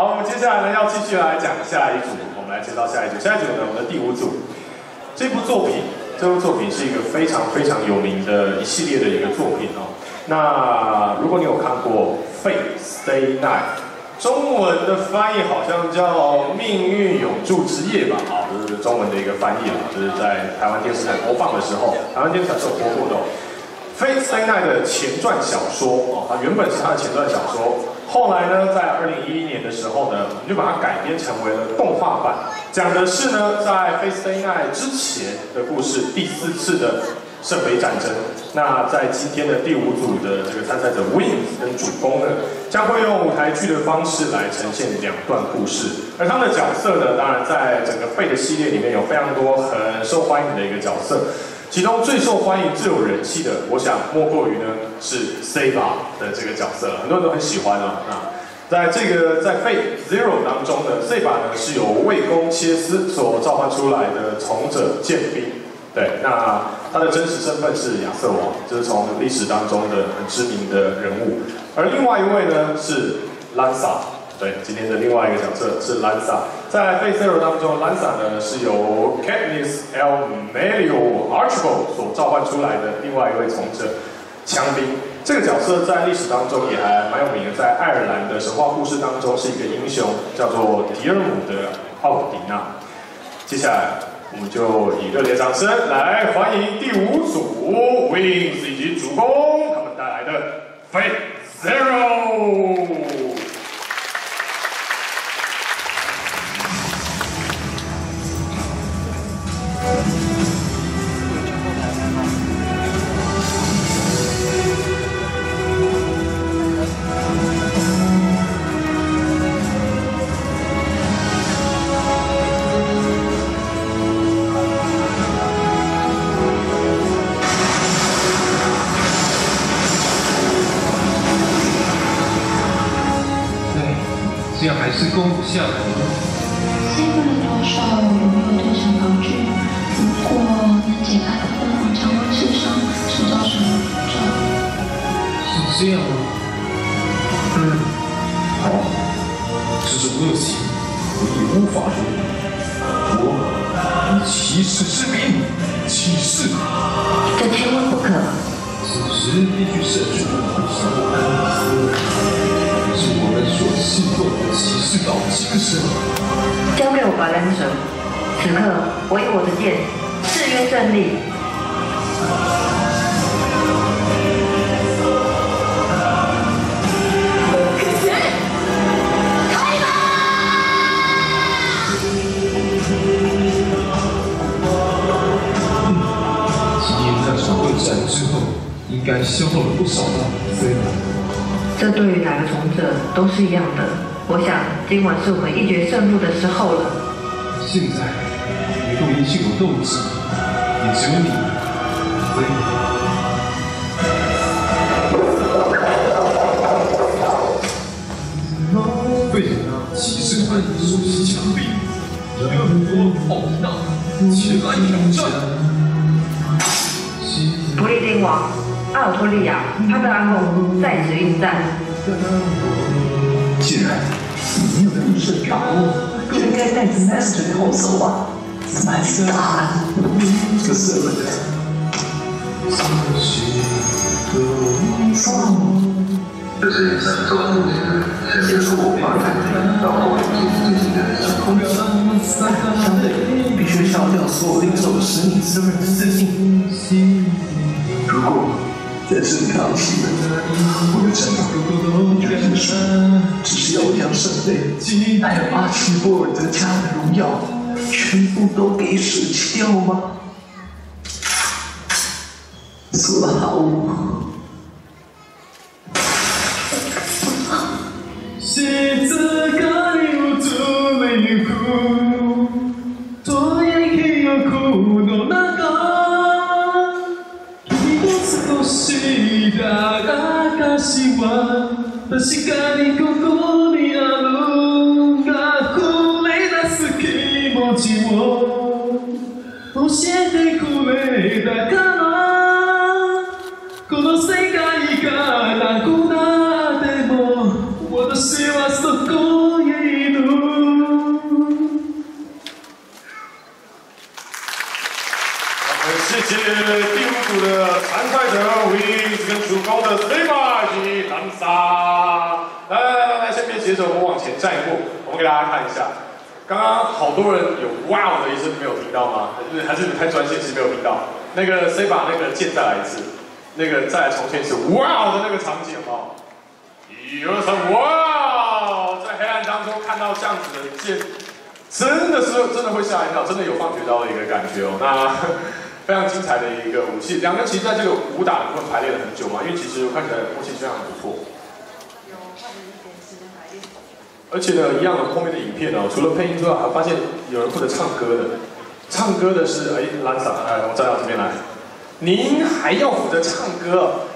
好，我们接下来呢要继续来讲下一组，我们来介绍下一组。下一组呢，我们的第五组，这部作品，这部作品是一个非常非常有名的一系列的一个作品哦。那如果你有看过《Fate Stay Night》，中文的翻译好像叫《命运永驻之夜》吧？啊，这是中文的一个翻译啊，就是在台湾电视台播放的时候，台湾电视台是有播过的。《哦 Fate a Night》的前传小说哦，它原本是它的前传小说，后来呢，在二零一一年的时候呢，我们就把它改编成为了动画版，讲的是呢，在《Fate a Night》之前的故事，第四次的圣杯战争。那在今天的第五组的这个参赛者 Wins 跟主攻呢，将会用舞台剧的方式来呈现两段故事，而他们的角色呢，当然在整个 Fate 系列里面有非常多很受欢迎的一个角色。其中最受欢迎、最有人气的，我想莫过于呢是 Saba 的这个角色，很多人都很喜欢啊。那在这个在 Fate Zero 当中呢，Saba 呢是由魏公切斯所召唤出来的从者剑兵。对，那他的真实身份是亚瑟王，就是从历史当中的很知名的人物。而另外一位呢是 Lanza。对，今天的另外一个角色是 Lanza，在《f a c e Zero》当中，Lanza 呢是由 Katniss Elmelio Archibald 所召唤出来的另外一位从者枪兵。这个角色在历史当中也还蛮有名的，在爱尔兰的神话故事当中是一个英雄，叫做迪尔姆的奥迪娜。接下来，我们就以热烈掌声来欢迎第五组 Wings 以及主攻他们带来的《Face Zero》。还是攻不下来吗？西部的多少有没有退场道具？如果能解开的凤凰蔷薇之上是造什么诅咒？是这样吗？嗯，好，这种恶行我已无法容忍。我以骑士之名起誓，这千万不可！此时必须胜出小安斯。是我们所信奉的骑士道精神。交给我吧，蓝神。此刻，我以我的剑誓约胜利。今天在场会战之后，应该消耗了不少吧？对吗？这对于哪个从者都是一样的。我想今晚是我们一决胜负的时候了。现在能够引起我斗志，也只有你，所以。对呀，骑士们熟悉墙壁，有很多奥迪娜前来挑战。不列颠王。阿尔托利亚，他的阿梦在此应战。既然你有必胜把握，就应该带着 Master 后走啊！蛮大，这个色的。这是一场作故事，先结束我发展到后面进行的小空相对，必须消掉所有领受使你滋润自信。如果在这里放弃了，我的战斗就结束，只是要将圣杯还有阿奇波尔德家的荣耀全部都给舍弃掉吗？做得好。確かにここにある溢れ出す気持ちを教えてくれ谢谢第五组的参赛者为这个主高的 cyd 来来来来下面接着我们往前站一步我们给大家看一下刚刚好多人有哇哦的一声没有听到吗？还是还是你太专心其实没有听到那个 cyd 把那个剑再来一次那个再来重现一次哇哦的那个场景哦有人说哇哦在黑暗当中看到这样子的剑真的是真的会吓一跳真的有放绝招的一个感觉哦。那非常精彩的一个武器，两个其实在这个武打的部分排练了很久嘛，因为其实看起来默契非常不错。而且呢，一样的后面的影片哦，除了配音之外，还发现有人负责唱歌的，唱歌的是哎兰萨，哎，我站到这边来，您还要负责唱歌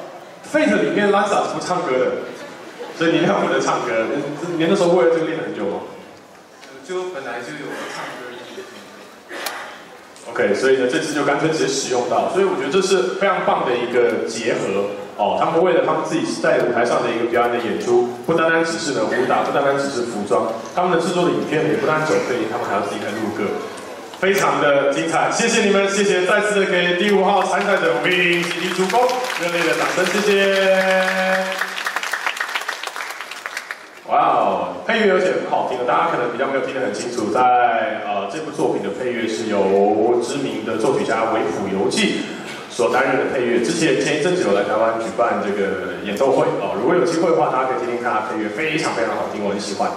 ，Fate 里面兰萨是不唱歌的，所以您要负责唱歌，您您那时候为了这个练了很久吗？就本来就有唱歌的 OK，所以呢，这次就干脆直接使用到，所以我觉得这是非常棒的一个结合哦。他们为了他们自己在舞台上的一个表演的演出，不单单只是呢舞蹈，不单单只是服装，他们的制作的影片也不单走配，他们还要自己来录歌，非常的精彩。谢谢你们，谢谢再次的给第五号参赛者为集体助攻，热烈的掌声，谢谢。哇哦，配乐而且很好听的，大家可能比较没有听得很清楚。在呃由知名的作曲家维普游记所担任的配乐。之前前一阵子有来台湾举办这个演奏会啊，如果有机会的话，大家可以听听他的配乐，非常非常好听，我很喜欢。